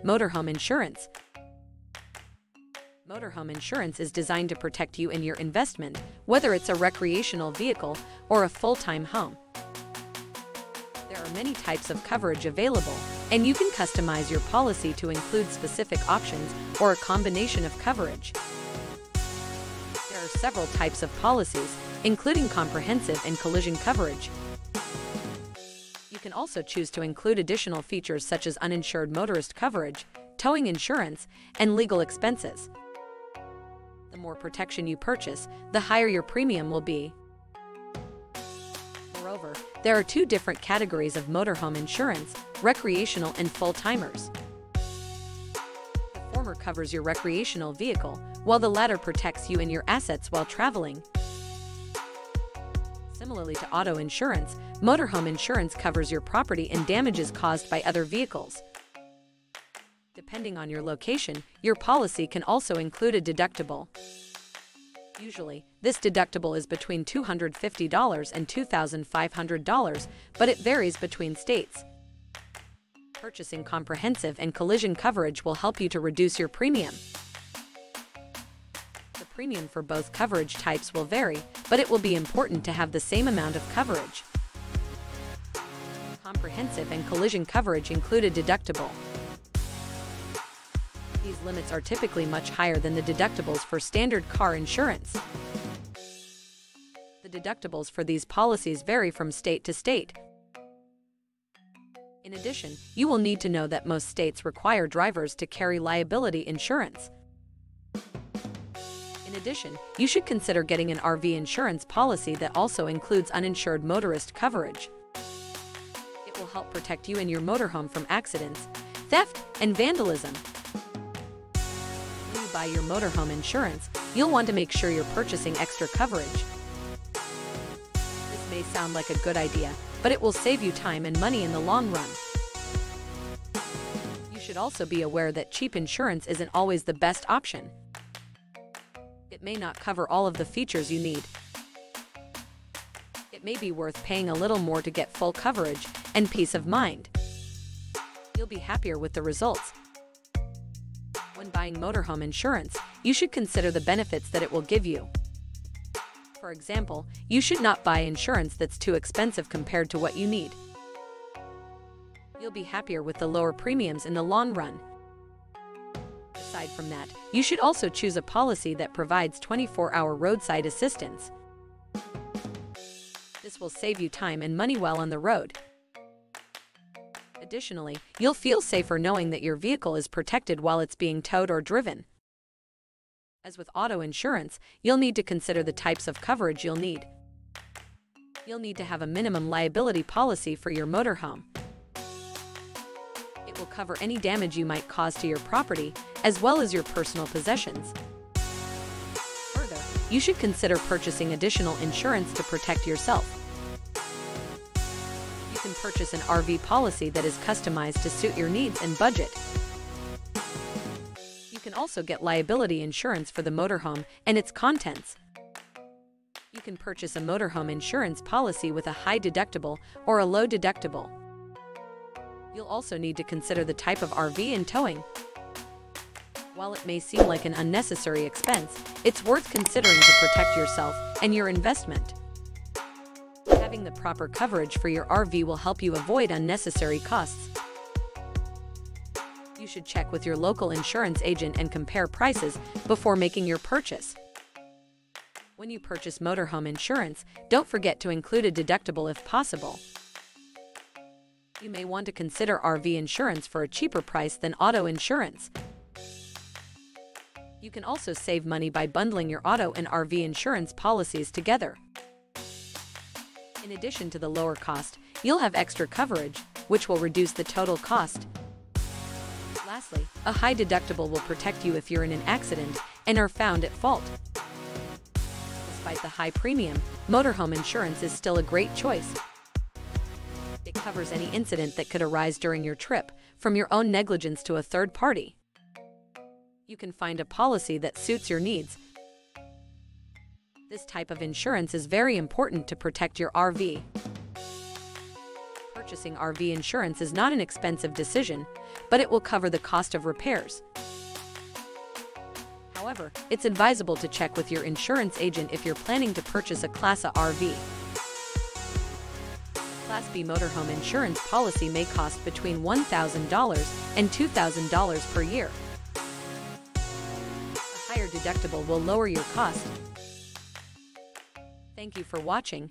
Motorhome insurance. Motorhome insurance is designed to protect you and your investment, whether it's a recreational vehicle or a full-time home. There are many types of coverage available, and you can customize your policy to include specific options or a combination of coverage. There are several types of policies, including comprehensive and collision coverage. You can also choose to include additional features such as uninsured motorist coverage, towing insurance, and legal expenses. The more protection you purchase, the higher your premium will be. Moreover, there are two different categories of motorhome insurance, recreational and full-timers. The former covers your recreational vehicle, while the latter protects you and your assets while traveling. Similarly to auto insurance, motorhome insurance covers your property and damages caused by other vehicles. Depending on your location, your policy can also include a deductible. Usually, this deductible is between $250 and $2,500, but it varies between states. Purchasing comprehensive and collision coverage will help you to reduce your premium. Premium for both coverage types will vary, but it will be important to have the same amount of coverage. Comprehensive and collision coverage include a deductible. These limits are typically much higher than the deductibles for standard car insurance. The deductibles for these policies vary from state to state. In addition, you will need to know that most states require drivers to carry liability insurance. Addition, you should consider getting an RV insurance policy that also includes uninsured motorist coverage. It will help protect you and your motorhome from accidents, theft, and vandalism When you buy your motorhome insurance, you'll want to make sure you're purchasing extra coverage. This may sound like a good idea, but it will save you time and money in the long run. You should also be aware that cheap insurance isn't always the best option. May not cover all of the features you need. It may be worth paying a little more to get full coverage and peace of mind. You'll be happier with the results when buying motorhome insurance, you should consider the benefits that it will give you. For example, you should not buy insurance that's too expensive compared to what you need. You'll be happier with the lower premiums in the long run. Aside from that, you should also choose a policy that provides 24-hour roadside assistance. This will save you time and money while on the road. Additionally, you'll feel safer knowing that your vehicle is protected while it's being towed or driven. As with auto insurance, you'll need to consider the types of coverage you'll need. You'll need to have a minimum liability policy for your motorhome. Will cover any damage you might cause to your property, as well as your personal possessions. Further, you should consider purchasing additional insurance to protect yourself You can purchase an RV policy that is customized to suit your needs and budget. You can also get liability insurance for the motorhome and its contents. You can purchase a motorhome insurance policy with a high deductible or a low deductible. You'll also need to consider the type of RV and towing. While it may seem like an unnecessary expense, it's worth considering to protect yourself and your investment. Having the proper coverage for your RV will help you avoid unnecessary costs. You should check with your local insurance agent and compare prices before making your purchase. When you purchase motorhome insurance, don't forget to include a deductible if possible. May want to consider RV insurance for a cheaper price than auto insurance. You can also save money by bundling your auto and RV insurance policies together. In addition to the lower cost, you'll have extra coverage, which will reduce the total cost. Lastly, a high deductible will protect you if you're in an accident and are found at fault. Despite the high premium, motorhome insurance is still a great choice. Covers any incident that could arise during your trip, from your own negligence to a third party. You can find a policy that suits your needs this type of insurance is very important to protect your RV. Purchasing RV insurance is not an expensive decision, but it will cover the cost of repairs. However, it's advisable to check with your insurance agent if you're planning to purchase a Class A RV. Class B motorhome insurance policy may cost between $1,000 and $2,000 per year. A higher deductible will lower your cost. Thank you for watching.